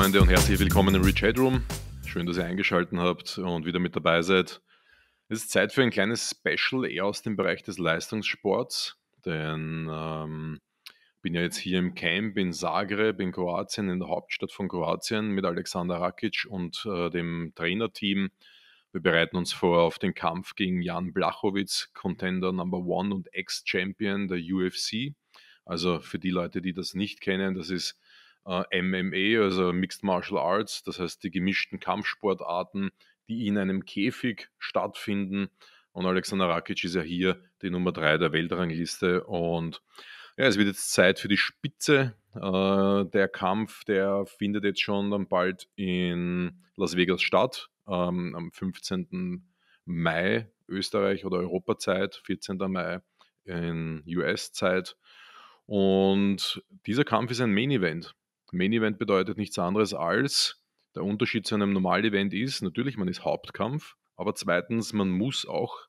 Freunde und herzlich willkommen im Rich Headroom. Schön, dass ihr eingeschaltet habt und wieder mit dabei seid. Es ist Zeit für ein kleines Special eher aus dem Bereich des Leistungssports, denn ähm, bin ja jetzt hier im Camp in Zagreb in Kroatien, in der Hauptstadt von Kroatien mit Alexander Rakic und äh, dem Trainerteam. Wir bereiten uns vor auf den Kampf gegen Jan Blachowitz, Contender Number One und Ex-Champion der UFC. Also für die Leute, die das nicht kennen, das ist äh, MMA, also Mixed Martial Arts, das heißt die gemischten Kampfsportarten, die in einem Käfig stattfinden. Und Alexander Rakic ist ja hier die Nummer 3 der Weltrangliste. Und ja, es wird jetzt Zeit für die Spitze. Äh, der Kampf, der findet jetzt schon dann bald in Las Vegas statt, ähm, am 15. Mai Österreich oder Europazeit, 14. Mai in US-Zeit. Und dieser Kampf ist ein Main Event. Main Event bedeutet nichts anderes als, der Unterschied zu einem Normal-Event ist, natürlich, man ist Hauptkampf, aber zweitens, man muss auch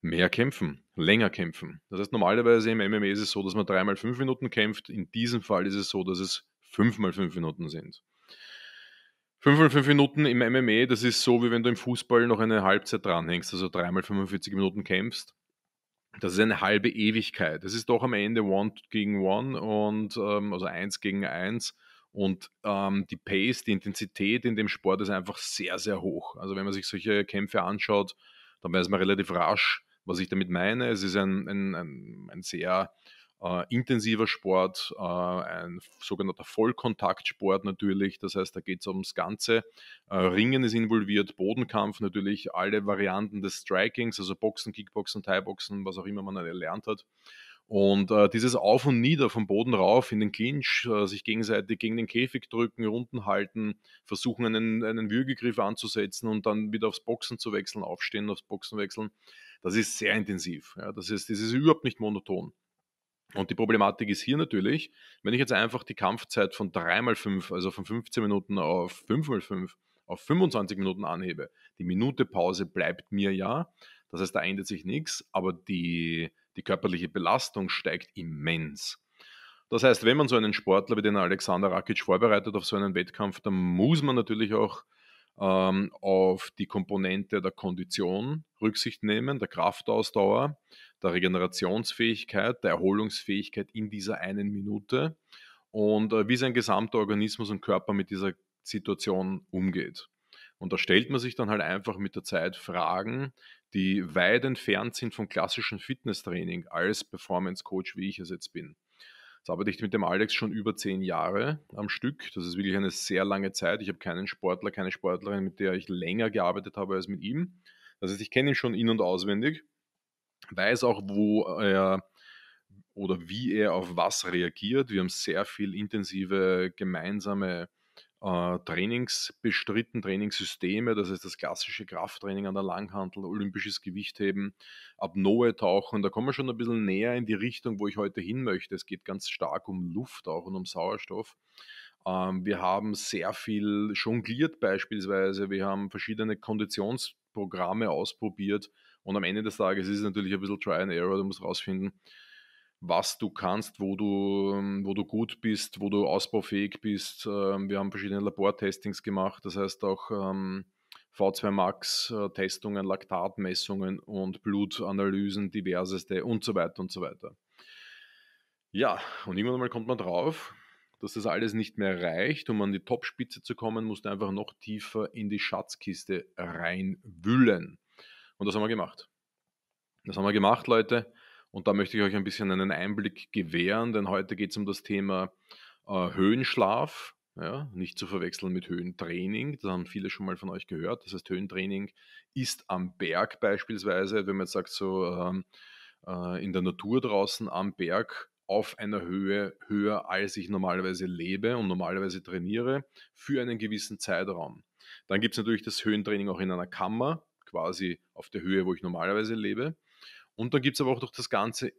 mehr kämpfen, länger kämpfen. Das heißt, normalerweise im MMA ist es so, dass man dreimal fünf Minuten kämpft. In diesem Fall ist es so, dass es fünfmal fünf Minuten sind. Fünfmal fünf Minuten im MMA, das ist so, wie wenn du im Fußball noch eine Halbzeit dranhängst, also dreimal 45 Minuten kämpfst. Das ist eine halbe Ewigkeit. Das ist doch am Ende One gegen One und ähm, also eins gegen eins. Und ähm, die Pace, die Intensität in dem Sport ist einfach sehr, sehr hoch. Also wenn man sich solche Kämpfe anschaut, dann weiß man relativ rasch, was ich damit meine. Es ist ein, ein, ein, ein sehr äh, intensiver Sport, äh, ein sogenannter Vollkontaktsport natürlich. Das heißt, da geht es ums Ganze. Äh, Ringen ist involviert, Bodenkampf natürlich, alle Varianten des Strikings, also Boxen, Kickboxen, Thai-Boxen, was auch immer man erlernt hat. Und äh, dieses Auf und Nieder vom Boden rauf in den Clinch, äh, sich gegenseitig gegen den Käfig drücken, runden halten, versuchen einen, einen Würgegriff anzusetzen und dann wieder aufs Boxen zu wechseln, aufstehen, aufs Boxen wechseln, das ist sehr intensiv. Ja, das, ist, das ist überhaupt nicht monoton. Und die Problematik ist hier natürlich, wenn ich jetzt einfach die Kampfzeit von 3x5, also von 15 Minuten auf 5x5 auf 25 Minuten anhebe, die Minute Pause bleibt mir ja. Das heißt, da ändert sich nichts, aber die, die körperliche Belastung steigt immens. Das heißt, wenn man so einen Sportler wie den Alexander Rakic vorbereitet auf so einen Wettkampf, dann muss man natürlich auch ähm, auf die Komponente der Kondition Rücksicht nehmen, der Kraftausdauer, der Regenerationsfähigkeit, der Erholungsfähigkeit in dieser einen Minute und äh, wie sein gesamter Organismus und Körper mit dieser Situation umgeht. Und da stellt man sich dann halt einfach mit der Zeit Fragen, die weit entfernt sind vom klassischen Fitnesstraining als Performance Coach, wie ich es jetzt bin. Jetzt arbeite ich mit dem Alex schon über zehn Jahre am Stück. Das ist wirklich eine sehr lange Zeit. Ich habe keinen Sportler, keine Sportlerin, mit der ich länger gearbeitet habe als mit ihm. Das heißt, ich kenne ihn schon in- und auswendig, weiß auch, wo er oder wie er auf was reagiert. Wir haben sehr viel intensive gemeinsame Trainings bestritten, Trainingssysteme, das heißt das klassische Krafttraining an der Langhantel, olympisches Gewichtheben, Apnoe tauchen, da kommen wir schon ein bisschen näher in die Richtung, wo ich heute hin möchte. Es geht ganz stark um Luft auch und um Sauerstoff. Ähm, wir haben sehr viel jongliert beispielsweise, wir haben verschiedene Konditionsprogramme ausprobiert und am Ende des Tages ist es natürlich ein bisschen Try and Error, du musst rausfinden, was du kannst, wo du, ähm, wo du gut bist, wo du ausbaufähig bist. Ähm, wir haben verschiedene Labortestings gemacht, das heißt auch ähm, V2 Max-Testungen, äh, Laktatmessungen und Blutanalysen, diverseste und so weiter und so weiter. Ja, und irgendwann mal kommt man drauf, dass das alles nicht mehr reicht. Um an die Topspitze zu kommen, musst du einfach noch tiefer in die Schatzkiste reinwühlen. Und das haben wir gemacht. Das haben wir gemacht, Leute. Und da möchte ich euch ein bisschen einen Einblick gewähren, denn heute geht es um das Thema äh, Höhenschlaf. Ja, nicht zu verwechseln mit Höhentraining, das haben viele schon mal von euch gehört. Das heißt, Höhentraining ist am Berg beispielsweise, wenn man jetzt sagt, so ähm, äh, in der Natur draußen am Berg auf einer Höhe höher, als ich normalerweise lebe und normalerweise trainiere, für einen gewissen Zeitraum. Dann gibt es natürlich das Höhentraining auch in einer Kammer, quasi auf der Höhe, wo ich normalerweise lebe. Und dann gibt es aber auch durch das Ganze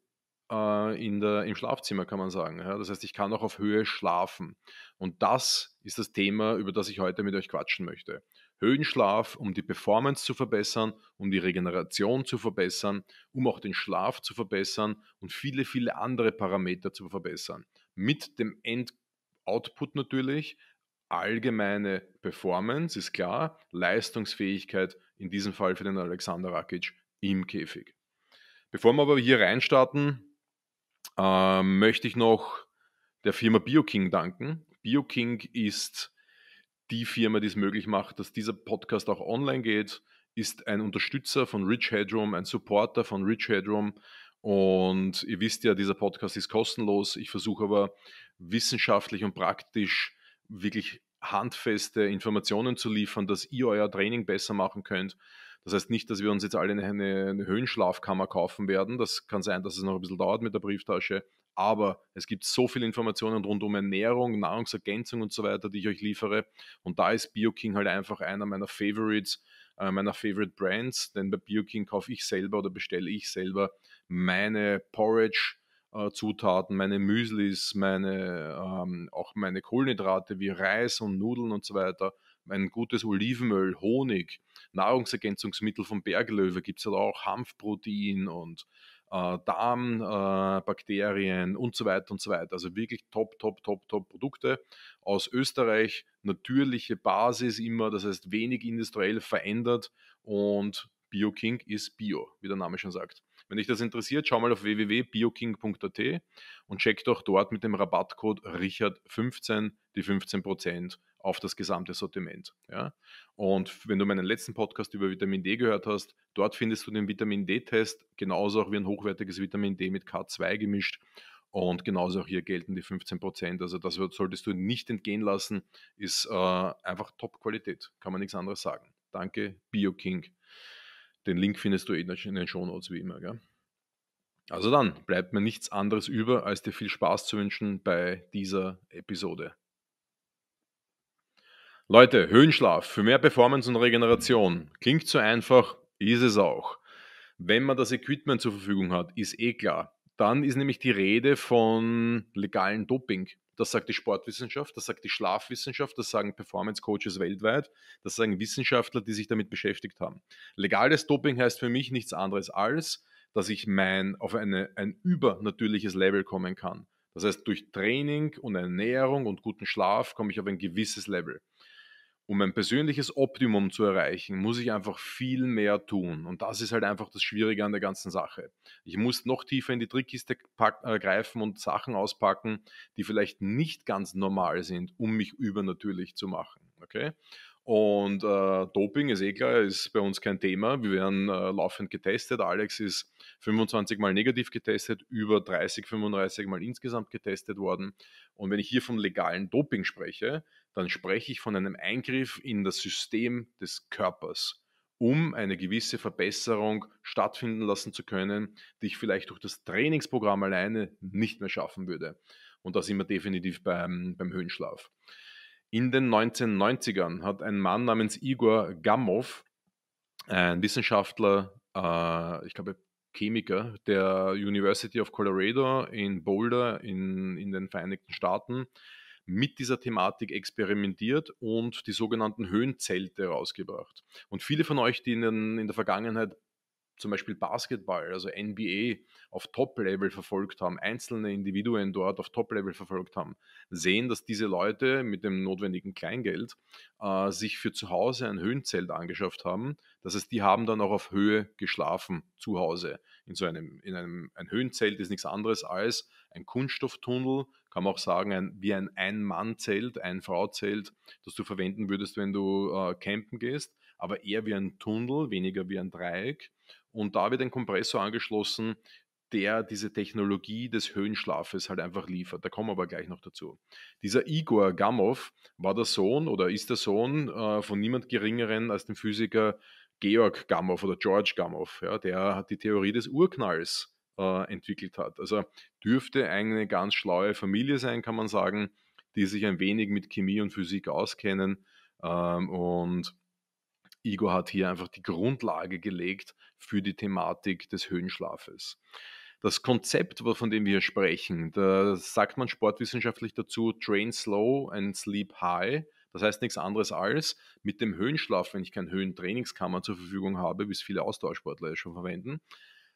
äh, in der, im Schlafzimmer, kann man sagen. Ja? Das heißt, ich kann auch auf Höhe schlafen. Und das ist das Thema, über das ich heute mit euch quatschen möchte. Höhenschlaf, um die Performance zu verbessern, um die Regeneration zu verbessern, um auch den Schlaf zu verbessern und viele, viele andere Parameter zu verbessern. Mit dem Endoutput natürlich, allgemeine Performance ist klar, Leistungsfähigkeit in diesem Fall für den Alexander Rakic im Käfig. Bevor wir aber hier reinstarten, äh, möchte ich noch der Firma BioKing danken. BioKing ist die Firma, die es möglich macht, dass dieser Podcast auch online geht, ist ein Unterstützer von Rich Headroom, ein Supporter von Rich Headroom. Und ihr wisst ja, dieser Podcast ist kostenlos. Ich versuche aber wissenschaftlich und praktisch wirklich handfeste Informationen zu liefern, dass ihr euer Training besser machen könnt. Das heißt nicht, dass wir uns jetzt alle eine, eine, Höhenschlafkammer kaufen werden. Das kann sein, dass es noch ein bisschen dauert mit der Brieftasche. Aber es gibt so viele Informationen rund um Ernährung, Nahrungsergänzung und so weiter, die ich euch liefere. Und da ist BioKing halt einfach einer meiner Favorites, äh, meiner Favorite Brands. Denn bei BioKing kaufe ich selber oder bestelle ich selber meine Porridge äh, Zutaten, meine Müslis, meine, ähm, auch meine Kohlenhydrate wie Reis und Nudeln und so weiter, mein gutes Olivenöl, Honig, Nahrungsergänzungsmittel vom Berglöwe gibt es halt auch, Hanfprotein und äh, Darmbakterien äh, und so weiter und so weiter. Also wirklich top, top, top, top Produkte aus Österreich, natürliche Basis immer, das heißt wenig industriell verändert und BioKing ist Bio, wie der Name schon sagt. Wenn dich das interessiert, schau mal auf www.bioking.at und check doch dort mit dem Rabattcode Richard15 die 15% auf das gesamte Sortiment. Ja? Und wenn du meinen letzten Podcast über Vitamin D gehört hast, dort findest du den Vitamin D-Test, genauso auch wie ein hochwertiges Vitamin D mit K2 gemischt. Und genauso auch hier gelten die 15%. Also das solltest du nicht entgehen lassen, ist äh, einfach Top-Qualität, kann man nichts anderes sagen. Danke, BioKing. Den Link findest du eh in den Shownotes wie immer. Gell? Also dann bleibt mir nichts anderes über, als dir viel Spaß zu wünschen bei dieser Episode. Leute, Höhenschlaf für mehr Performance und Regeneration. Klingt so einfach, ist es auch. Wenn man das Equipment zur Verfügung hat, ist eh klar. Dann ist nämlich die Rede von legalen Doping. Das sagt die Sportwissenschaft, das sagt die Schlafwissenschaft, das sagen Performance Coaches weltweit, das sagen Wissenschaftler, die sich damit beschäftigt haben. Legales Doping heißt für mich nichts anderes als, dass ich mein auf eine, ein übernatürliches Level kommen kann. Das heißt, durch Training und Ernährung und guten Schlaf komme ich auf ein gewisses Level um ein persönliches Optimum zu erreichen, muss ich einfach viel mehr tun. Und das ist halt einfach das Schwierige an der ganzen Sache. Ich muss noch tiefer in die Trickkiste äh, greifen und Sachen auspacken, die vielleicht nicht ganz normal sind, um mich übernatürlich zu machen. Okay? Und äh, Doping ist eh klar, ist bei uns kein Thema. Wir werden äh, laufend getestet. Alex ist 25 Mal negativ getestet, über 30, 35 Mal insgesamt getestet worden. Und wenn ich hier vom legalen Doping spreche, dann spreche ich von einem Eingriff in das System des Körpers, um eine gewisse Verbesserung stattfinden lassen zu können, die ich vielleicht durch das Trainingsprogramm alleine nicht mehr schaffen würde. Und da sind wir definitiv beim, beim Höhenschlaf. In den 1990ern hat ein Mann namens Igor Gamov, ein Wissenschaftler, äh, ich glaube Chemiker der University of Colorado in Boulder in, in den Vereinigten Staaten, mit dieser Thematik experimentiert und die sogenannten Höhenzelte rausgebracht. Und viele von euch, die in, den, in der Vergangenheit zum Beispiel Basketball, also NBA auf Top-Level verfolgt haben, einzelne Individuen dort auf Top-Level verfolgt haben, sehen, dass diese Leute mit dem notwendigen Kleingeld äh, sich für zu Hause ein Höhenzelt angeschafft haben. Das heißt, die haben dann auch auf Höhe geschlafen zu Hause. In so einem, in einem ein Höhenzelt ist nichts anderes als ein Kunststofftunnel, kann man auch sagen, ein, wie ein Ein-Mann-Zelt, ein Frau-Zelt, das du verwenden würdest, wenn du äh, campen gehst, aber eher wie ein Tunnel, weniger wie ein Dreieck. Und da wird ein Kompressor angeschlossen, der diese Technologie des Höhenschlafes halt einfach liefert. Da kommen wir aber gleich noch dazu. Dieser Igor Gamov war der Sohn oder ist der Sohn äh, von niemand Geringeren als dem Physiker Georg Gamov oder George Gamov. Ja, der die Theorie des Urknalls äh, entwickelt hat. Also dürfte eine ganz schlaue Familie sein, kann man sagen, die sich ein wenig mit Chemie und Physik auskennen. Ähm, und Igor hat hier einfach die Grundlage gelegt für die Thematik des Höhenschlafes. Das Konzept, von dem wir sprechen, da sagt man sportwissenschaftlich dazu, train slow and sleep high. Das heißt nichts anderes als mit dem Höhenschlaf, wenn ich kein Höhentrainingskammer zur Verfügung habe, wie es viele Austauschsportler schon verwenden,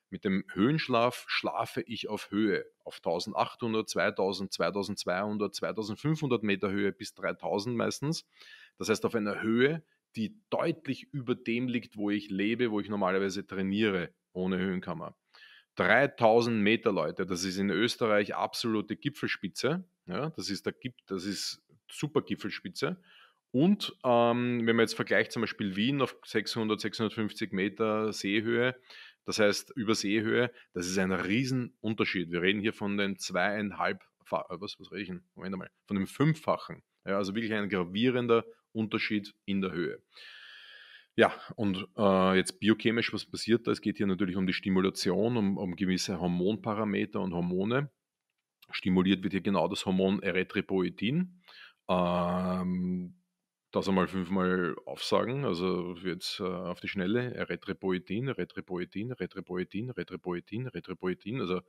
Mit dem Höhenschlaf schlafe ich auf Höhe, auf 1800, 2000, 2200, 2500 Meter Höhe bis 3000 meistens. Das heißt auf einer Höhe, die deutlich über dem liegt, wo ich lebe, wo ich normalerweise trainiere, ohne Höhenkammer. 3000 Meter, Leute, das ist in Österreich absolute Gipfelspitze. Ja, das ist der das ist super Gipfelspitze. Und ähm, wenn man jetzt vergleicht zum Beispiel Wien auf 600, 650 Meter Seehöhe, das heißt über Seehöhe, das ist ein Riesenunterschied. Wir reden hier von den zweieinhalb, äh, was, was rede ich denn? Moment mal, von dem Fünffachen. Ja, also wirklich ein gravierender Unterschied in der Höhe. Ja, und äh, jetzt biochemisch, was passiert da? Es geht hier natürlich um die Stimulation, um, um gewisse Hormonparameter und Hormone. Stimuliert wird hier genau das Hormon Erythropoietin. Ähm, das einmal fünfmal aufsagen, also jetzt äh, auf die Schnelle, Erythropoietin, Erythropoietin, Erythropoietin, Erythropoietin, Erythropoietin, also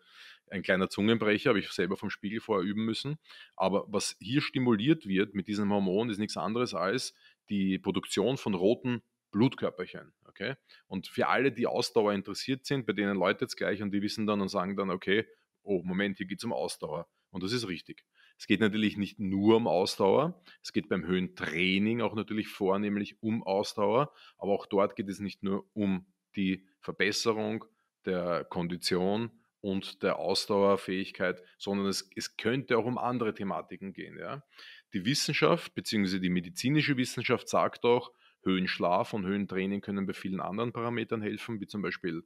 ein kleiner Zungenbrecher, habe ich selber vom Spiegel vorher üben müssen. Aber was hier stimuliert wird mit diesem Hormon, ist nichts anderes als die Produktion von roten Blutkörperchen. Okay? Und für alle, die Ausdauer interessiert sind, bei denen läutet es gleich und die wissen dann und sagen dann, okay, oh, Moment, hier geht es um Ausdauer. Und das ist richtig. Es geht natürlich nicht nur um Ausdauer, es geht beim Höhentraining auch natürlich vornehmlich um Ausdauer, aber auch dort geht es nicht nur um die Verbesserung der Kondition und der Ausdauerfähigkeit, sondern es, es könnte auch um andere Thematiken gehen. Ja. Die Wissenschaft bzw. die medizinische Wissenschaft sagt auch, Höhenschlaf und Höhentraining können bei vielen anderen Parametern helfen, wie zum Beispiel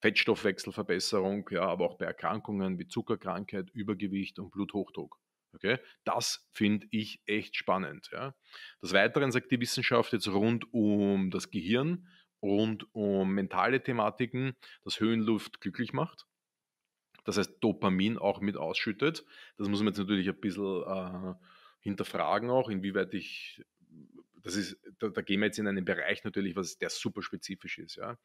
Fettstoffwechselverbesserung, ja, aber auch bei Erkrankungen wie Zuckerkrankheit, Übergewicht und Bluthochdruck. Okay? Das finde ich echt spannend. Ja? Des Weiteren sagt die Wissenschaft jetzt rund um das Gehirn, rund um mentale Thematiken, dass Höhenluft glücklich macht. Das heißt, Dopamin auch mit ausschüttet. Das muss man jetzt natürlich ein bisschen äh, hinterfragen auch, inwieweit ich das ist, da, da, gehen wir jetzt in einen Bereich natürlich, was der super spezifisch ist. Ja.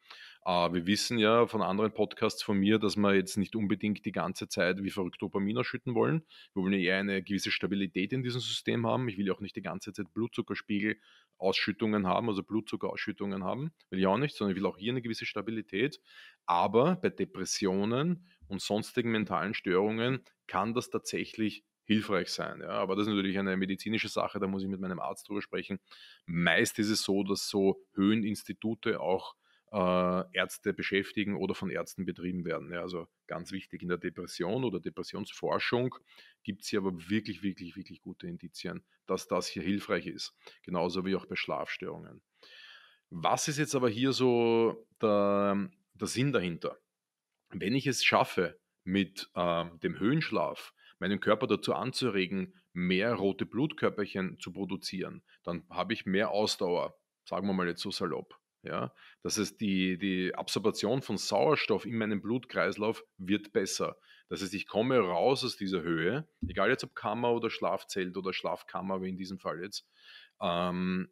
Äh, wir wissen ja von anderen Podcasts von mir, dass wir jetzt nicht unbedingt die ganze Zeit wie verrückt Dopamin ausschütten wollen. Wir wollen eher eine gewisse Stabilität in diesem System haben. Ich will ja auch nicht die ganze Zeit Blutzuckerspiegel Ausschüttungen haben, also Blutzuckerausschüttungen haben. Will ich auch nicht, sondern ich will auch hier eine gewisse Stabilität. Aber bei Depressionen und sonstigen mentalen Störungen kann das tatsächlich hilfreich sein. Ja. Aber das ist natürlich eine medizinische Sache, da muss ich mit meinem Arzt drüber sprechen. Meist ist es so, dass so Höheninstitute auch äh, Ärzte beschäftigen oder von Ärzten betrieben werden. Ja, also ganz wichtig in der Depression oder Depressionsforschung gibt es hier aber wirklich, wirklich, wirklich gute Indizien, dass das hier hilfreich ist. Genauso wie auch bei Schlafstörungen. Was ist jetzt aber hier so der, der Sinn dahinter? Wenn ich es schaffe, mit äh, dem Höhenschlaf meinen Körper dazu anzuregen, mehr rote Blutkörperchen zu produzieren, dann habe ich mehr Ausdauer, sagen wir mal jetzt so salopp. Ja, das heißt, die, die Absorption von Sauerstoff in meinem Blutkreislauf wird besser. Das heißt, ich komme raus aus dieser Höhe, egal jetzt ob Kammer oder Schlafzelt oder Schlafkammer, wie in diesem Fall jetzt, ähm,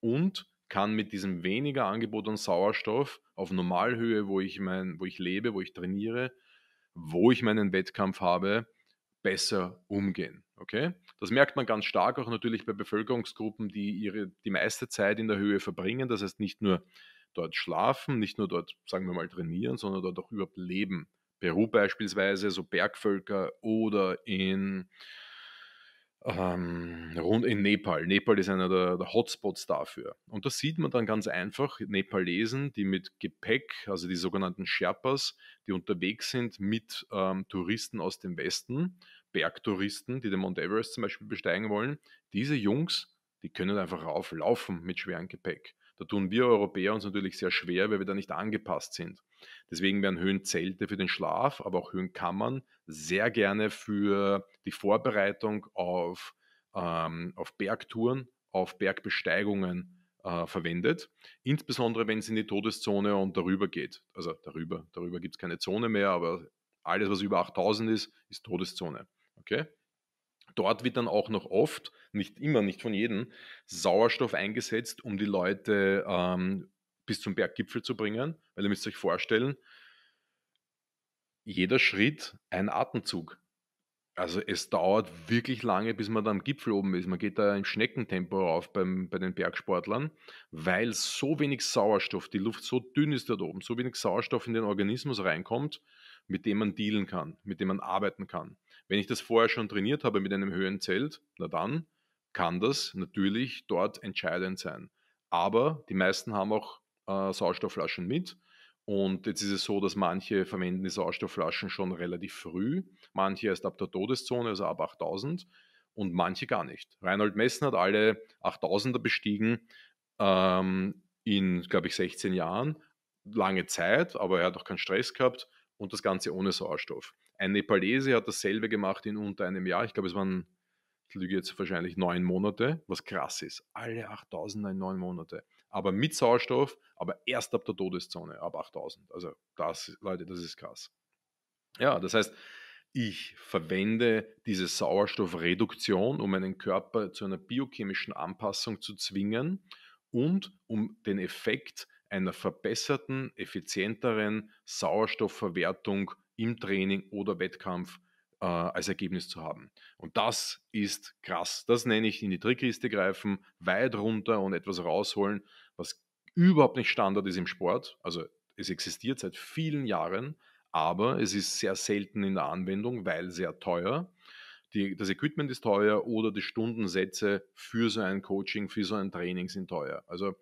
und kann mit diesem weniger Angebot an Sauerstoff auf Normalhöhe, wo ich, mein, wo ich lebe, wo ich trainiere, wo ich meinen Wettkampf habe, besser umgehen. Okay? Das merkt man ganz stark auch natürlich bei Bevölkerungsgruppen, die ihre, die meiste Zeit in der Höhe verbringen. Das heißt nicht nur dort schlafen, nicht nur dort, sagen wir mal, trainieren, sondern dort auch überhaupt leben. Peru beispielsweise, so Bergvölker oder in ähm, rund in Nepal. Nepal ist einer der, der, Hotspots dafür. Und das sieht man dann ganz einfach. Nepalesen, die mit Gepäck, also die sogenannten Sherpas, die unterwegs sind mit ähm, Touristen aus dem Westen, Bergtouristen, die den Mount Everest zum Beispiel besteigen wollen, diese Jungs, die können einfach rauflaufen mit schwerem Gepäck. Da tun wir Europäer uns natürlich sehr schwer, weil wir da nicht angepasst sind. Deswegen werden Höhenzelte für den Schlaf, aber auch Höhenkammern sehr gerne für die Vorbereitung auf, ähm, auf Bergtouren, auf Bergbesteigungen äh, verwendet. Insbesondere wenn es in die Todeszone und darüber geht. Also darüber, darüber gibt es keine Zone mehr, aber alles, was über 8000 ist, ist Todeszone. Okay? Dort wird dann auch noch oft, nicht immer, nicht von jedem, Sauerstoff eingesetzt, um die Leute ähm, bis zum Berggipfel zu bringen. Weil ihr müsst euch vorstellen, jeder Schritt ein Atemzug. also es dauert wirklich lange, bis man da am Gipfel oben ist. Man geht da im Schneckentempo rauf beim, bei den Bergsportlern, weil so wenig Sauerstoff, die Luft so dünn ist dort oben, so wenig Sauerstoff in den Organismus reinkommt, mit dem man dealen kann, mit dem man arbeiten kann. Wenn ich das vorher schon trainiert habe mit einem Höhenzelt, na dann kann das natürlich dort entscheidend sein. Aber die meisten haben auch äh, Sauerstoffflaschen mit und jetzt ist es so, dass manche verwenden die Sauerstoffflaschen schon relativ früh, manche erst ab der Todeszone, also ab 8000 und manche gar nicht. Reinhold Messen hat alle 8000er bestiegen ähm, in, glaube ich, 16 Jahren. Lange Zeit, aber er hat auch keinen Stress gehabt und das Ganze ohne Sauerstoff. Ein Nepalese hat dasselbe gemacht in unter einem Jahr. Ich glaube, es waren, lüge jetzt wahrscheinlich neun Monate, was krass ist. Alle 8000er in neun Monate aber mit Sauerstoff, aber erst ab der Todeszone, ab 8000. Also das, Leute, das ist krass. Ja, das heißt, ich verwende diese Sauerstoffreduktion, um meinen Körper zu einer biochemischen Anpassung zu zwingen und um den Effekt einer verbesserten, effizienteren Sauerstoffverwertung im Training oder Wettkampf äh, als Ergebnis zu haben. Und das ist krass. Das nenne ich in die Trickliste greifen, weit runter und etwas rausholen, was überhaupt nicht Standard ist im Sport. Also es existiert seit vielen Jahren, aber es ist sehr selten in der Anwendung, weil sehr teuer. Die, das Equipment ist teuer oder die Stundensätze für so ein Coaching, für so ein Training sind teuer. Also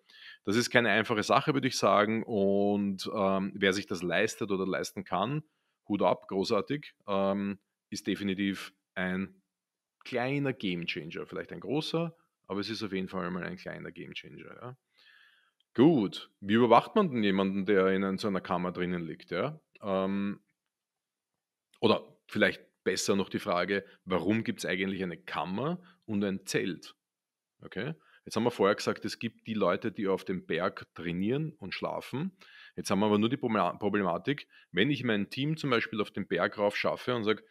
das ist keine einfache Sache, würde ich sagen. Und ähm, wer sich das leistet oder leisten kann, Hut ab, großartig. Ähm, ist definitiv ein kleiner Gamechanger. Vielleicht ein großer, aber es ist auf jeden Fall mal ein kleiner Gamechanger. Ja. Gut, wie überwacht man denn jemanden, der in so einer Kammer drinnen liegt? Ja? Ähm, oder vielleicht besser noch die Frage, warum gibt es eigentlich eine Kammer und ein Zelt? Okay? Jetzt haben wir vorher gesagt, es gibt die Leute, die auf dem Berg trainieren und schlafen. Jetzt haben wir aber nur die Problematik, wenn ich mein Team zum Beispiel auf den Berg rauf schaffe und sage,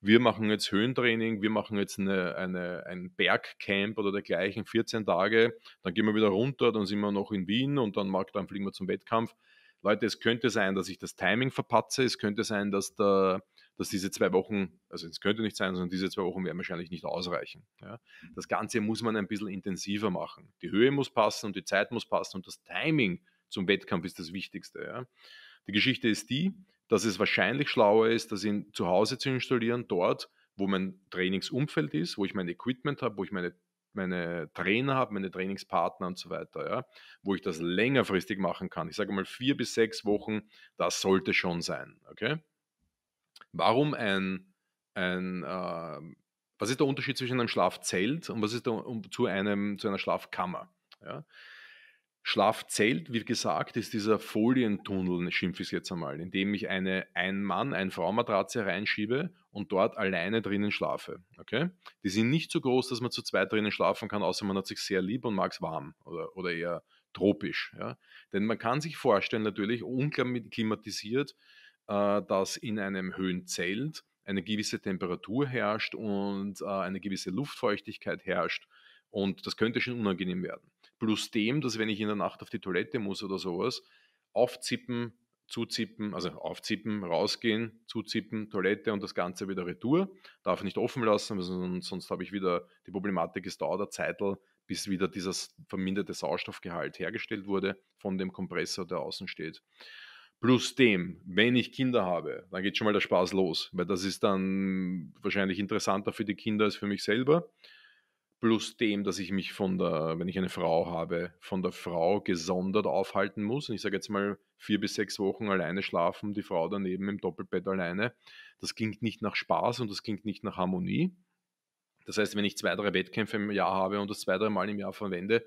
wir machen jetzt Höhentraining, wir machen jetzt eine, eine, ein Bergcamp oder dergleichen, 14 Tage, dann gehen wir wieder runter, dann sind wir noch in Wien und dann, mag, dann fliegen wir zum Wettkampf. Leute, es könnte sein, dass ich das Timing verpatze, es könnte sein, dass, der, dass diese zwei Wochen, also es könnte nicht sein, sondern diese zwei Wochen werden wahrscheinlich nicht ausreichen. Ja. Das Ganze muss man ein bisschen intensiver machen. Die Höhe muss passen und die Zeit muss passen und das Timing zum Wettkampf ist das Wichtigste. Ja. Die Geschichte ist die, dass es wahrscheinlich schlauer ist, das in, zu Hause zu installieren, dort, wo mein Trainingsumfeld ist, wo ich mein Equipment habe, wo ich meine, meine Trainer habe, meine Trainingspartner und so weiter, ja, wo ich das längerfristig machen kann. Ich sage mal vier bis sechs Wochen, das sollte schon sein. Okay? Warum ein, ein äh, was ist der Unterschied zwischen einem Schlafzelt und was ist der, um, zu, einem, zu einer Schlafkammer? Ja? Schlafzelt, wie gesagt, ist dieser Folientunnel, schimpfe ich es jetzt einmal, in dem ich eine Ein-Mann-, Ein-Frau-Matratze reinschiebe und dort alleine drinnen schlafe. Okay? Die sind nicht so groß, dass man zu zweit drinnen schlafen kann, außer man hat sich sehr lieb und mag es warm oder, oder eher tropisch. Ja? Denn man kann sich vorstellen, natürlich unklimatisiert, äh, dass in einem Höhenzelt eine gewisse Temperatur herrscht und äh, eine gewisse Luftfeuchtigkeit herrscht. Und das könnte schon unangenehm werden plus dem, dass wenn ich in der Nacht auf die Toilette muss oder sowas, aufzippen, zuzippen, also aufzippen, rausgehen, zuzippen, Toilette und das Ganze wieder retour. Darf nicht offen lassen, sonst, habe ich wieder die Problematik, es dauert eine Zeitl, bis wieder dieses verminderte Sauerstoffgehalt hergestellt wurde von dem Kompressor, der außen steht. Plus dem, wenn ich Kinder habe, dann geht schon mal der Spaß los, weil das ist dann wahrscheinlich interessanter für die Kinder als für mich selber plus dem, dass ich mich von der, wenn ich eine Frau habe, von der Frau gesondert aufhalten muss. Und ich sage jetzt mal vier bis sechs Wochen alleine schlafen, die Frau daneben im Doppelbett alleine. Das klingt nicht nach Spaß und das klingt nicht nach Harmonie. Das heißt, wenn ich zwei, drei Wettkämpfe im Jahr habe und das zwei, drei Mal im Jahr verwende,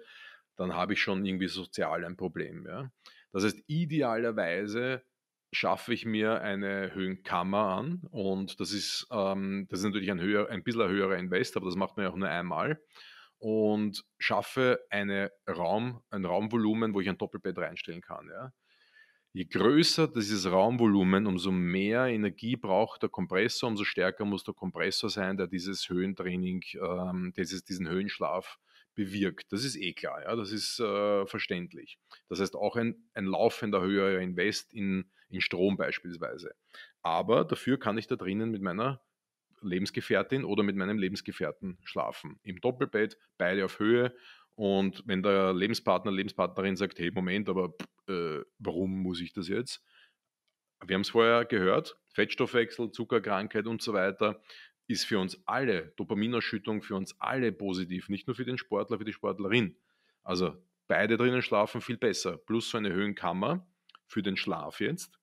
dann habe ich schon irgendwie sozial ein Problem. Ja? Das heißt, idealerweise schaffe ich mir eine Höhenkammer an und das ist, ähm, das ist natürlich ein, höher, ein bisschen ein höherer Invest, aber das macht man ja auch nur einmal und schaffe eine Raum, ein Raumvolumen, wo ich ein Doppelbett reinstellen kann. Ja. Je größer dieses Raumvolumen, umso mehr Energie braucht der Kompressor, umso stärker muss der Kompressor sein, der dieses Höhentraining, ähm, dieses, diesen Höhenschlaf bewirkt. Das ist eh klar, ja, das ist äh, verständlich. Das heißt auch ein, ein laufender höherer Invest in, in Strom beispielsweise. Aber dafür kann ich da drinnen mit meiner Lebensgefährtin oder mit meinem Lebensgefährten schlafen. Im Doppelbett, beide auf Höhe. Und wenn der Lebenspartner, Lebenspartnerin sagt, hey, Moment, aber äh, warum muss ich das jetzt? Wir haben es vorher gehört, Fettstoffwechsel, Zuckerkrankheit und so weiter ist für uns alle, Dopaminausschüttung für uns alle positiv, nicht nur für den Sportler, für die Sportlerin. Also beide drinnen schlafen viel besser, plus so eine Höhenkammer für den Schlaf jetzt.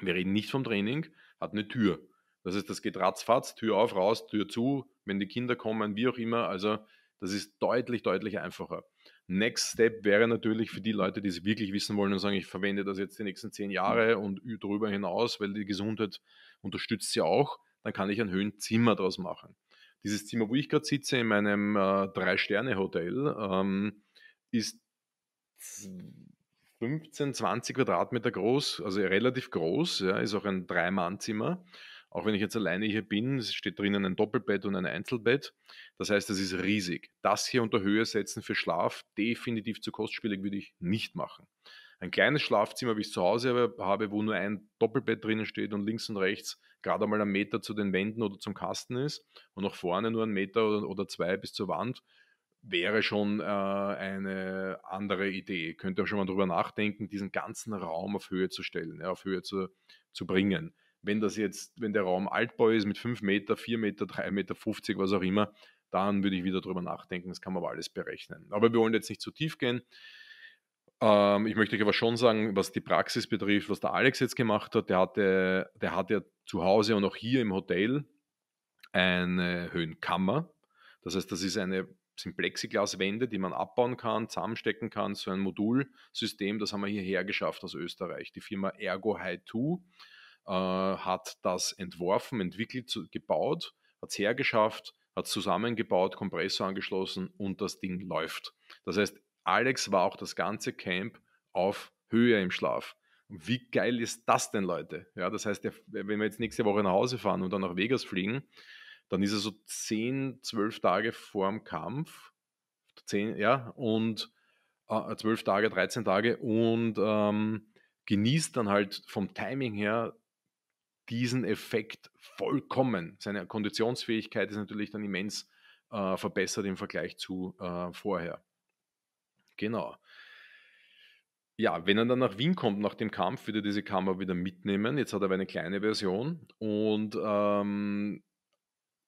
Wir reden nicht vom Training, hat eine Tür. Das heißt, das geht ratzfatz, Tür auf, raus, Tür zu, wenn die Kinder kommen, wie auch immer. Also das ist deutlich, deutlich einfacher. Next Step wäre natürlich für die Leute, die es wirklich wissen wollen und sagen, ich verwende das jetzt die nächsten zehn Jahre und darüber hinaus, weil die Gesundheit unterstützt sie auch, dann kann ich ein Höhenzimmer daraus machen. Dieses Zimmer, wo ich gerade sitze, in meinem äh, Drei-Sterne-Hotel, ähm, ist 15, 20 Quadratmeter groß, also relativ groß, ja, ist auch ein Drei-Mann-Zimmer. Auch wenn ich jetzt alleine hier bin, es steht drinnen ein Doppelbett und ein Einzelbett. Das heißt, es ist riesig. Das hier unter Höhe setzen für Schlaf, definitiv zu kostspielig, würde ich nicht machen. Ein kleines Schlafzimmer, wie ich zu Hause habe, wo nur ein Doppelbett drinnen steht und links und rechts gerade einmal einen Meter zu den Wänden oder zum Kasten ist und nach vorne nur einen Meter oder zwei bis zur Wand, wäre schon äh, eine andere Idee. Könnt ihr schon mal drüber nachdenken, diesen ganzen Raum auf Höhe zu stellen, ja, auf Höhe zu, zu bringen. Wenn das jetzt, wenn der Raum Altbau ist mit 5 Meter, 4 Meter, 3 Meter 50, was auch immer, dann würde ich wieder drüber nachdenken. Das kann man aber alles berechnen. Aber wir wollen jetzt nicht zu tief gehen. Ähm, ich möchte euch aber schon sagen, was die Praxis betrifft, was der Alex jetzt gemacht hat, der hatte, der hat ja zu Hause und auch hier im Hotel eine Höhenkammer. Das heißt, das ist eine sind Plexiglaswände, die man abbauen kann, zusammenstecken kann, so ein Modulsystem, das haben wir hierher geschafft aus Österreich. Die Firma Ergo High 2 äh, hat das entworfen, entwickelt, gebaut, hat es hergeschafft, hat es zusammengebaut, Kompressor angeschlossen und das Ding läuft. Das heißt, Alex war auch das ganze Camp auf Höhe im Schlaf. Wie geil ist das denn, Leute? Ja, das heißt, wenn wir jetzt nächste Woche nach Hause fahren und dann nach Vegas fliegen, dann ist er so 10, 12 Tage vor dem Kampf. 10, ja, und äh, 12 Tage, 13 Tage und ähm, genießt dann halt vom Timing her diesen Effekt vollkommen. Seine Konditionsfähigkeit ist natürlich dann immens äh, verbessert im Vergleich zu äh, vorher. Genau. Ja, wenn er dann nach Wien kommt, nach dem Kampf, wird er diese Kamera wieder mitnehmen. Jetzt hat er aber eine kleine Version und ähm,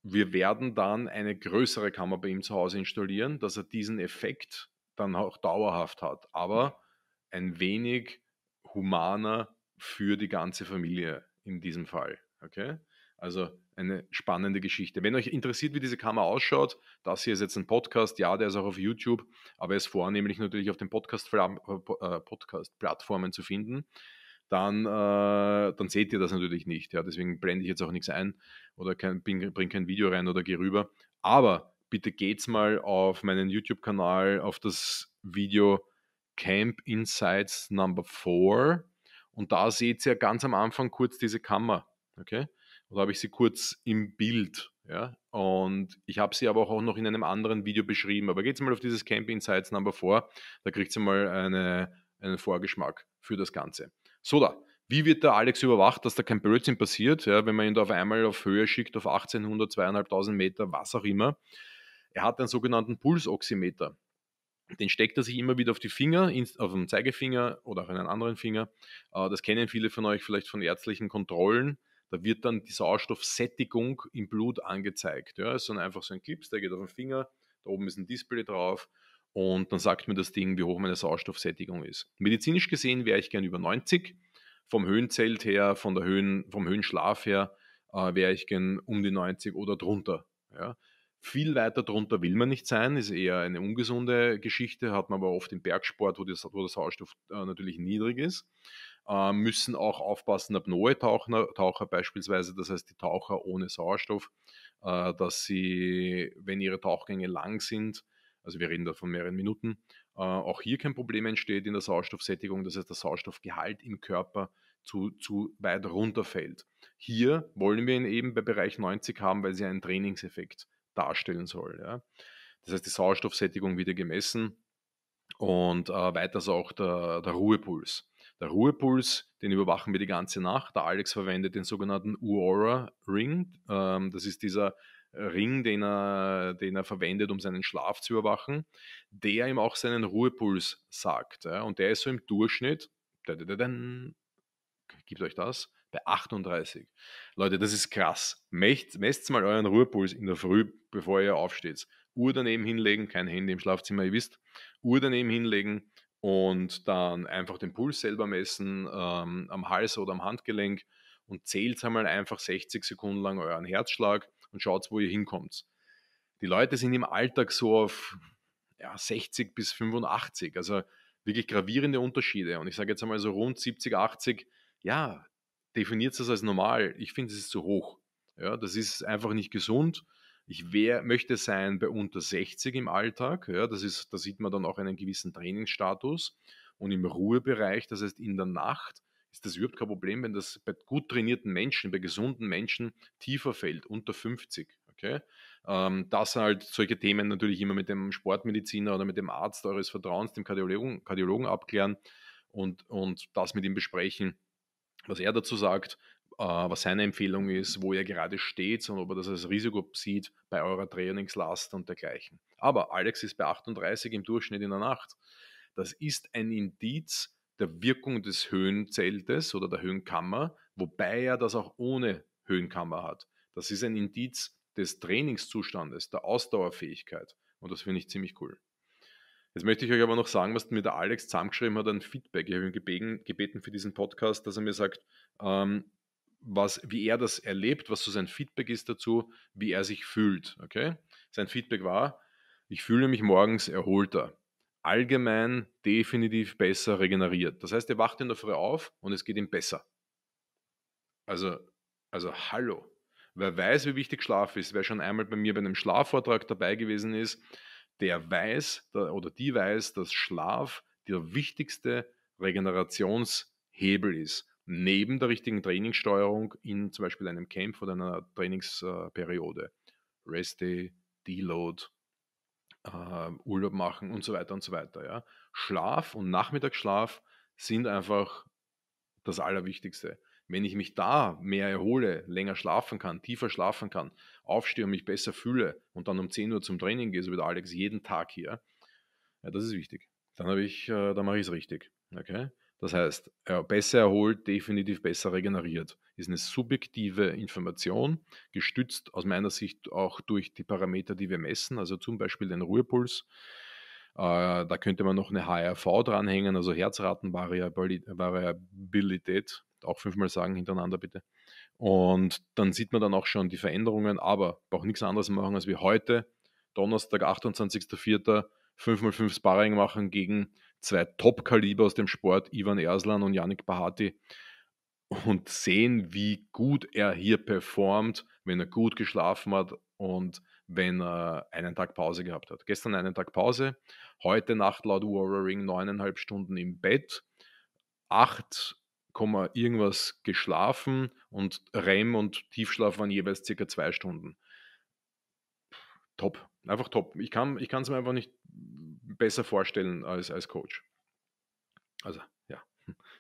wir werden dann eine größere Kamera bei ihm zu Hause installieren, dass er diesen Effekt dann auch dauerhaft hat, aber ein wenig humaner für die ganze Familie in diesem Fall. Okay? Also eine spannende Geschichte. Wenn euch interessiert, wie diese Kamera ausschaut, das hier ist jetzt ein Podcast, ja, der ist auch auf YouTube, aber er ist vornehmlich natürlich auf den Podcast-Plattformen Podcast zu finden. Dann, äh, dann seht ihr das natürlich nicht. Ja? Deswegen blende ich jetzt auch nichts ein oder bringe bring kein Video rein oder gehe rüber. Aber bitte geht's mal auf meinen YouTube-Kanal, auf das Video Camp Insights Number 4 und da seht ihr ganz am Anfang kurz diese Kammer. Okay? da habe ich sie kurz im Bild. Ja? Und ich habe sie aber auch noch in einem anderen Video beschrieben. Aber geht mal auf dieses Camp Insights Number 4, da kriegt ihr mal eine, einen Vorgeschmack für das Ganze. So da, wie wird der Alex überwacht, dass da kein Blödsinn passiert, ja, wenn man ihn da auf einmal auf Höhe schickt, auf 1800, 2500 Meter, was auch immer. Er hat einen sogenannten Pulsoximeter. Den steckt er sich immer wieder auf die Finger, auf den Zeigefinger oder auch einen anderen Finger. Äh, das kennen viele von euch vielleicht von ärztlichen Kontrollen da wird dann die Sauerstoffsättigung im Blut angezeigt. Ja, es ist einfach so ein Clips, der geht auf den Finger, da oben ist ein Display drauf und dann sagt mir das Ding, wie hoch meine Sauerstoffsättigung ist. Medizinisch gesehen wäre ich gern über 90. Vom Höhenzelt her, von der Höhen, vom Höhenschlaf her, äh, wäre ich gern um die 90 oder drunter. Ja. Viel weiter drunter will man nicht sein, ist eher eine ungesunde Geschichte, hat man aber oft im Bergsport, wo, das, wo der Sauerstoff äh, natürlich niedrig ist äh, müssen auch aufpassen, Apnoe-Taucher Taucher beispielsweise, das heißt die Taucher ohne Sauerstoff, äh, dass sie, wenn ihre Tauchgänge lang sind, also wir reden da von mehreren Minuten, äh, auch hier kein Problem entsteht in der Sauerstoffsättigung, das heißt der Sauerstoffgehalt im Körper zu, zu weit runterfällt. Hier wollen wir ihn eben bei Bereich 90 haben, weil sie einen Trainingseffekt darstellen soll. Ja. Das heißt, die Sauerstoffsättigung wieder gemessen und äh, weiters auch der, der Ruhepuls. Der Ruhepuls, den überwachen wir die ganze Nacht. Der Alex verwendet den sogenannten Uora Ring. Ähm, das ist dieser Ring, den er, den er verwendet, um seinen Schlaf zu überwachen, der ihm auch seinen Ruhepuls sagt. Und der ist so im Durchschnitt, gibt euch das, bei 38. Leute, das ist krass. Messt, messt mal euren Ruhepuls in der Früh, bevor ihr aufsteht. Uhr daneben hinlegen, kein Handy im Schlafzimmer, ihr wisst. Uhr daneben hinlegen und dann einfach den Puls selber messen ähm, am Hals oder am Handgelenk und zählt einmal einfach 60 Sekunden lang euren Herzschlag und schaut, wo ihr hinkommt. Die Leute sind im Alltag so auf ja, 60 bis 85, also wirklich gravierende Unterschiede. Und ich sage jetzt einmal so rund 70, 80, ja, definiert es als normal. Ich finde, es ist zu hoch. Ja, das ist einfach nicht gesund. Ich wär, möchte sein bei unter 60 im Alltag. Ja, das ist, da sieht man dann auch einen gewissen Trainingsstatus. Und im Ruhebereich, das heißt in der Nacht, ist das überhaupt kein Problem, wenn das bei gut trainierten Menschen, bei gesunden Menschen tiefer fällt, unter 50. Okay? Ähm, das halt solche Themen natürlich immer mit dem Sportmediziner oder mit dem Arzt eures Vertrauens, dem Kardiologen, Kardiologen abklären und, und das mit ihm besprechen, was er dazu sagt, äh, was seine Empfehlung ist, wo er gerade steht und ob er das als Risiko sieht bei eurer Trainingslast und dergleichen. Aber Alex ist bei 38 im Durchschnitt in der Nacht. Das ist ein Indiz der Wirkung des Höhenzeltes oder der Höhenkammer, wobei er das auch ohne Höhenkammer hat. Das ist ein Indiz des Trainingszustandes, der Ausdauerfähigkeit. Und das finde ich ziemlich cool. Jetzt möchte ich euch aber noch sagen, was mir der Alex zusammengeschrieben hat, ein Feedback. Ich habe ihn gebeten, gebeten für diesen Podcast, dass er mir sagt, ähm, was, wie er das erlebt, was so sein Feedback ist dazu, wie er sich fühlt. Okay? Sein Feedback war, ich fühle mich morgens erholter allgemein definitiv besser regeneriert. Das heißt, er wacht in der Früh auf und es geht ihm besser. Also, also hallo. Wer weiß, wie wichtig Schlaf ist, wer schon einmal bei mir bei einem Schlafvortrag dabei gewesen ist, der weiß oder die weiß, dass Schlaf der wichtigste Regenerationshebel ist. Neben der richtigen Trainingssteuerung in zum Beispiel einem Camp oder einer Trainingsperiode. Rest Day, Deload, äh, Urlaub machen und so weiter und so weiter. Ja. Schlaf und Nachmittagsschlaf sind einfach das Allerwichtigste. Wenn ich mich da mehr erhole, länger schlafen kann, tiefer schlafen kann, aufstehe und mich besser fühle und dann um 10 Uhr zum Training gehe, so wie der Alex jeden Tag hier, ja, das ist wichtig. Dann, ich, äh, dann mache ich es richtig. Okay? Das heißt, besser erholt, definitiv besser regeneriert. Ist eine subjektive Information, gestützt aus meiner Sicht auch durch die Parameter, die wir messen, also zum Beispiel den Ruhepuls. Äh, da könnte man noch eine HRV dranhängen, also Herzratenvariabilität, auch fünfmal sagen hintereinander bitte. Und dann sieht man dann auch schon die Veränderungen, aber braucht nichts anderes machen als wir heute, Donnerstag, 28.04., 5x5 Sparring machen gegen zwei Top-Kaliber aus dem Sport, Ivan Erslan und Yannick Bahati, und sehen, wie gut er hier performt, wenn er gut geschlafen hat und wenn er einen Tag Pause gehabt hat. Gestern einen Tag Pause, heute Nacht laut Warrior Ring neuneinhalb Stunden im Bett, acht irgendwas geschlafen und REM und Tiefschlaf waren jeweils circa zwei Stunden. Top, einfach top. Ich kann es mir einfach nicht besser vorstellen als, als Coach. Also, ja,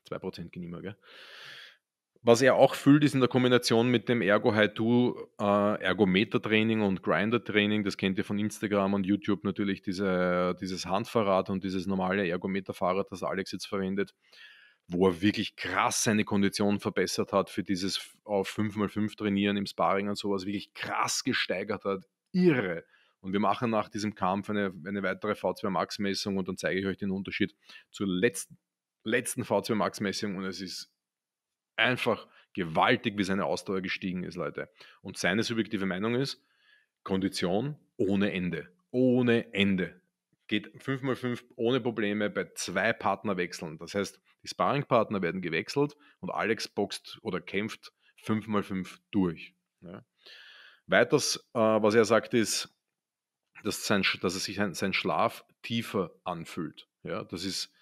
2% gehen immer, gell? Was er auch fühlt, ist in der Kombination mit dem Ergo High Do äh, Ergometer-Training und Grinder-Training. Das kennt ihr von Instagram und YouTube natürlich, diese, dieses Handfahrrad und dieses normale Ergometer-Fahrrad, das Alex jetzt verwendet, wo er wirklich krass seine Kondition verbessert hat für dieses auf 5x5 Trainieren im Sparring und sowas, wirklich krass gesteigert hat. Irre. Und wir machen nach diesem Kampf eine, eine weitere V2 Max-Messung und dann zeige ich euch den Unterschied zur letzten, letzten V2 Max-Messung und es ist einfach gewaltig, wie seine Ausdauer gestiegen ist, Leute. Und seine subjektive Meinung ist, Kondition ohne Ende. Ohne Ende. Geht 5x5 ohne Probleme bei zwei Partnerwechseln. Das heißt, die Sparringpartner werden gewechselt und Alex boxt oder kämpft 5x5 durch. Ja. Weiters, äh, was er sagt, ist, dass, sein, dass er sich sein Schlaf tiefer anfühlt. Ja, das ist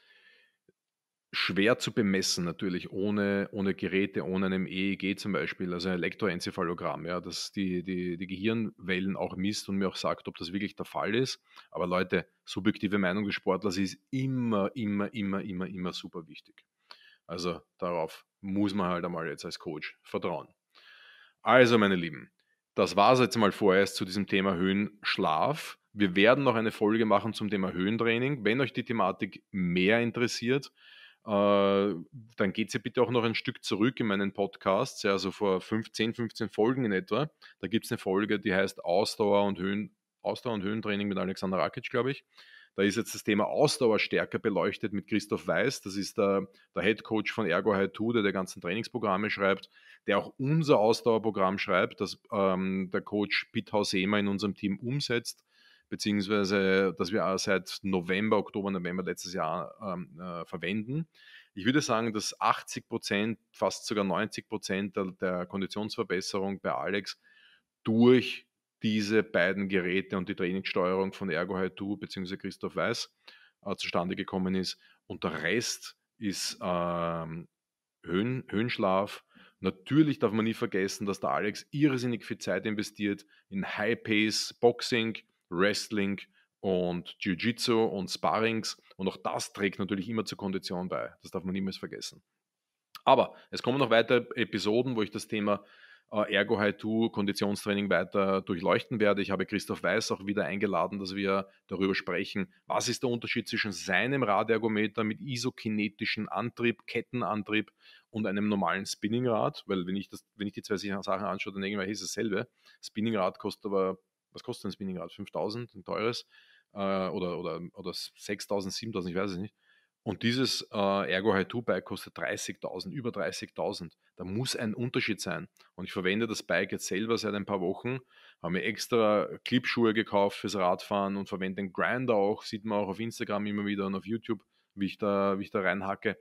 schwer zu bemessen natürlich ohne, ohne Geräte, ohne einem EEG zum Beispiel, also ein Elektroenzephalogramm, ja, dass die, die, die Gehirnwellen auch misst und mir auch sagt, ob das wirklich der Fall ist. Aber Leute, subjektive Meinung des Sportlers ist immer, immer, immer, immer, immer super wichtig. Also darauf muss man halt einmal jetzt als Coach vertrauen. Also, meine Lieben, das war es jetzt mal vorerst zu diesem Thema Höhenschlaf. Wir werden noch eine Folge machen zum Thema Höhentraining. Wenn euch die Thematik mehr interessiert, äh, dann geht sie bitte auch noch ein Stück zurück in meinen Podcasts, also vor 15, 15 Folgen in etwa. Da gibt es eine Folge, die heißt Ausdauer und, Höhen, Ausdauer und Höhentraining mit Alexander Rakic, glaube ich. Da ist jetzt das Thema Ausdauer stärker beleuchtet mit Christoph Weiß. Das ist der, der Head Coach von Ergo High 2, der die ganzen Trainingsprogramme schreibt, der auch unser Ausdauerprogramm schreibt, das ähm, der Coach Pitt Hausema in unserem Team umsetzt beziehungsweise dass wir seit November, Oktober, November letztes Jahr ähm, äh, verwenden. Ich würde sagen, dass 80 Prozent, fast sogar 90 Prozent der, der Konditionsverbesserung bei Alex durch diese beiden Geräte und die Trainingssteuerung von Ergo High 2 bzw. Christoph Weiß äh, zustande gekommen ist. Und der Rest ist ähm, Höhen, Höhenschlaf. Natürlich darf man nie vergessen, dass der Alex irrsinnig viel Zeit investiert in High-Pace Boxing, Wrestling und Jiu-Jitsu und Sparrings. Und auch das trägt natürlich immer zur Kondition bei. Das darf man niemals vergessen. Aber es kommen noch weitere Episoden, wo ich das Thema Ergo High 2 Konditionstraining weiter durchleuchten werde. Ich habe Christoph Weiß auch wieder eingeladen, dass wir darüber sprechen, was ist der Unterschied zwischen seinem Radergometer mit isokinetischen Antrieb, Kettenantrieb und einem normalen Spinningrad, weil wenn ich, das, wenn ich die zwei Sachen anschaue, dann irgendwann ist es dasselbe. Spinningrad kostet aber was kostet ein Spinningrad? 5000, ein teures äh, oder, oder, oder 6000, 7000, ich weiß es nicht. Und dieses äh, Ergo High 2 Bike kostet 30.000, über 30.000. Da muss ein Unterschied sein. Und ich verwende das Bike jetzt selber seit ein paar Wochen, habe mir extra Clipschuhe gekauft fürs Radfahren und verwende den Grinder auch, sieht man auch auf Instagram immer wieder und auf YouTube, wie ich da, wie ich da reinhacke.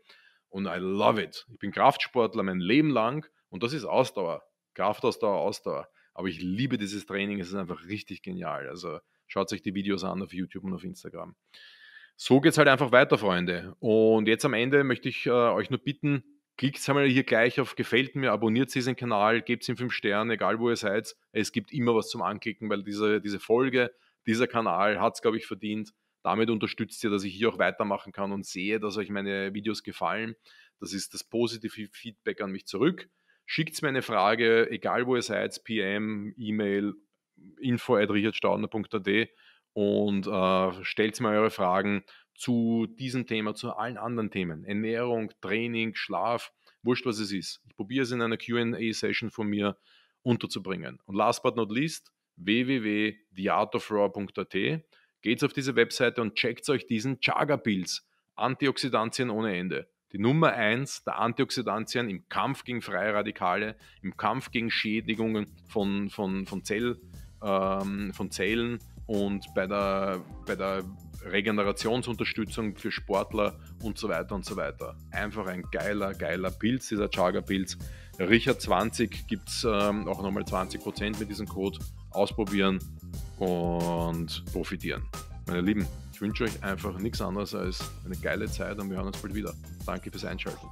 Und I love it. Ich bin Kraftsportler mein Leben lang und das ist Ausdauer. Kraftausdauer, Ausdauer. Aber ich liebe dieses Training, es ist einfach richtig genial. Also schaut euch die Videos an auf YouTube und auf Instagram. So geht es halt einfach weiter, Freunde. Und jetzt am Ende möchte ich äh, euch nur bitten, klickt einmal hier gleich auf Gefällt mir, abonniert diesen Kanal, gebt ihm 5 Sterne, egal wo ihr seid. Es gibt immer was zum Anklicken, weil diese, diese Folge, dieser Kanal hat es, glaube ich, verdient. Damit unterstützt ihr, dass ich hier auch weitermachen kann und sehe, dass euch meine Videos gefallen. Das ist das positive Feedback an mich zurück. Schickt mir eine Frage, egal wo ihr seid, PM, E-Mail, info at richardstaudner.at und äh, stellt mir eure Fragen zu diesem Thema, zu allen anderen Themen. Ernährung, Training, Schlaf, wurscht was es ist. Ich probiere es in einer QA-Session von mir unterzubringen. Und last but not least, www.theartofraw.at. Geht auf diese Webseite und checkt euch diesen Chaga-Pilz. Antioxidantien ohne Ende die Nummer eins der Antioxidantien im Kampf gegen freie Radikale, im Kampf gegen Schädigungen von, von, von, Zell, ähm, von Zellen und bei der, bei der Regenerationsunterstützung für Sportler und so weiter und so weiter. Einfach ein geiler, geiler Pilz, dieser Chaga-Pilz. Richard 20 gibt es ähm, auch nochmal 20% mit diesem Code. Ausprobieren und profitieren. Meine Lieben, ich wünsche euch einfach nichts anderes als eine geile Zeit und wir hören uns bald wieder. Danke fürs Einschalten.